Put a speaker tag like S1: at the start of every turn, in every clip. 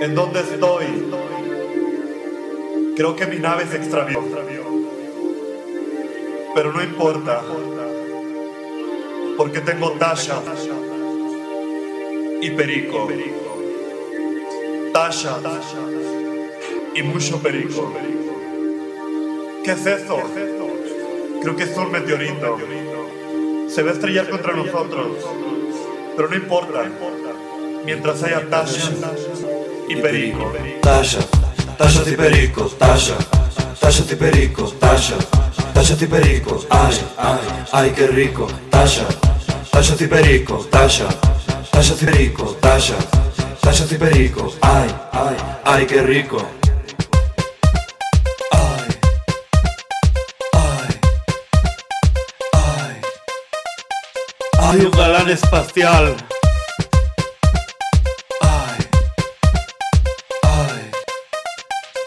S1: ¿En dónde estoy? Creo que mi nave se extravió. Pero no importa. Porque tengo Tasha y Perico. Tasha y mucho Perico. ¿Qué es eso? Creo que es un meteorito. Se va a estrellar contra nosotros. Pero no importa. Mientras haya Tasha y Perico.
S2: Tasha, Tasha y Perico, Tasha, Tasha y Perico, Tasha, Tasha y Perico, ay, ay, ay, qué rico, Tasha, Tasha y Perico, Tasha, Tasha y Perico, Tasha, Tasha y Perico, ay, ay, ay, qué rico. Ay, ay, ay,
S1: Hay un galán espacial.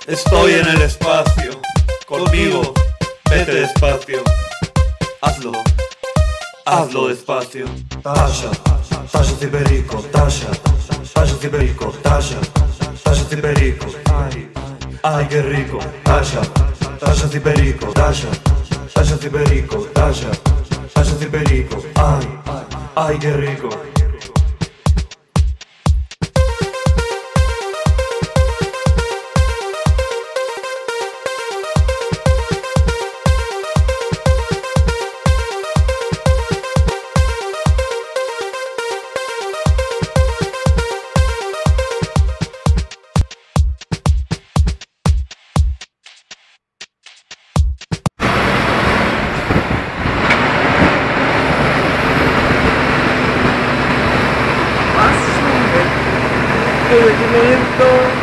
S1: Estoy en el espacio. Conmigo. Vete despacio. Hazlo. Hazlo despacio.
S2: Tasha, Tasha y Perico, Tasha, Tasha y Perico, Tasha, Tasha y Perico, ay, qué rico, Tasha, Tasha y Perico, Tasha, Tasha y Perico, Tasha, Tasha y Perico, ay, ay, qué rico.
S3: Eu, eu,